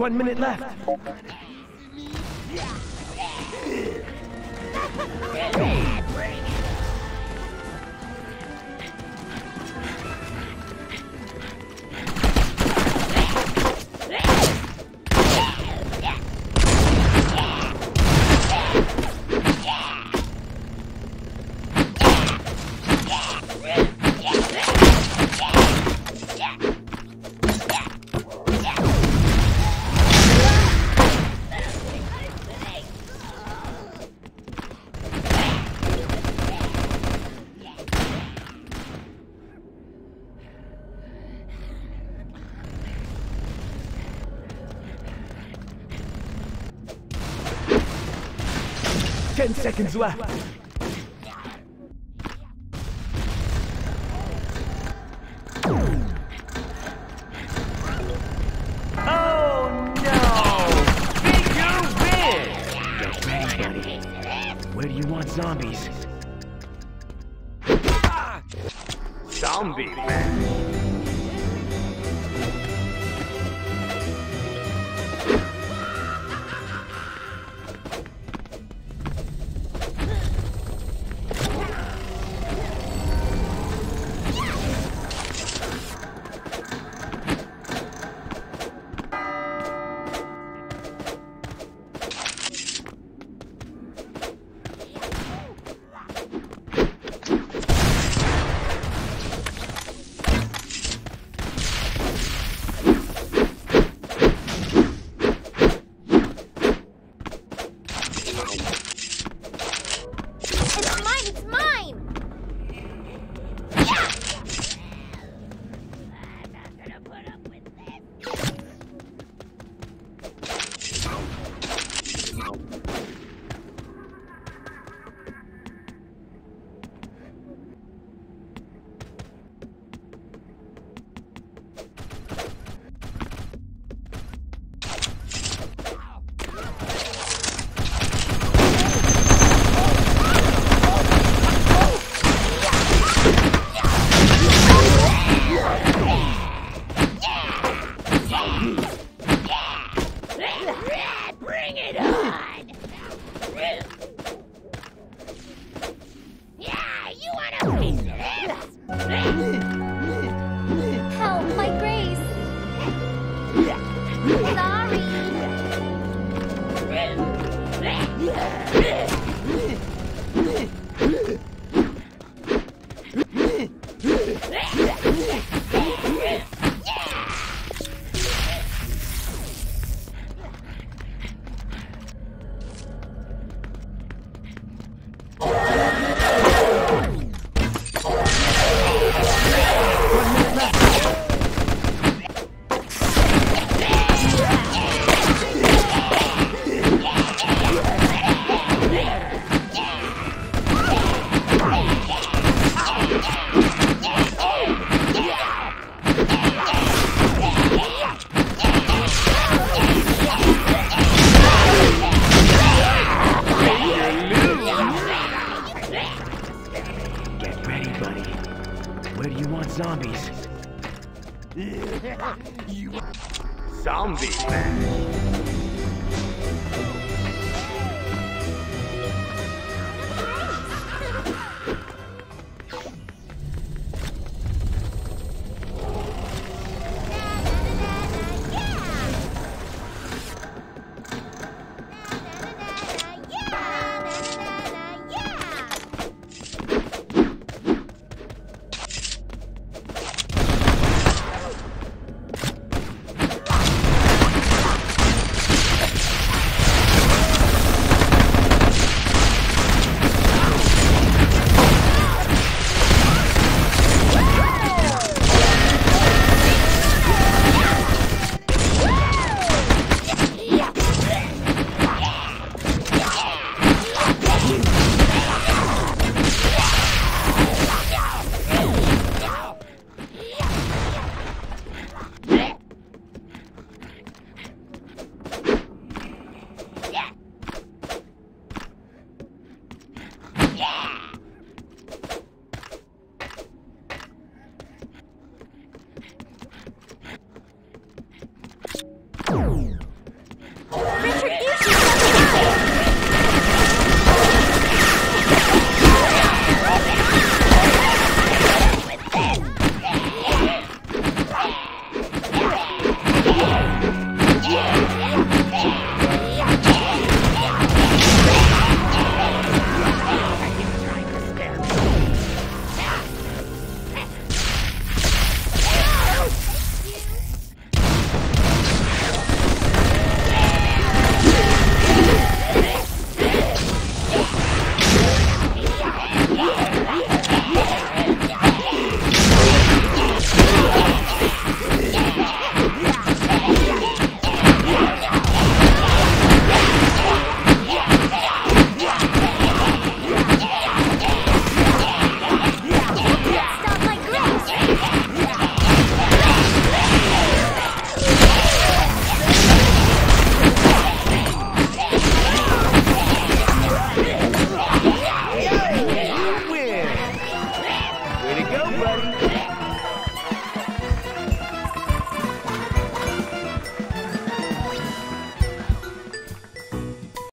One minute left. Ten seconds left. Where do you want zombies? Ah! Zombie man. Zombie.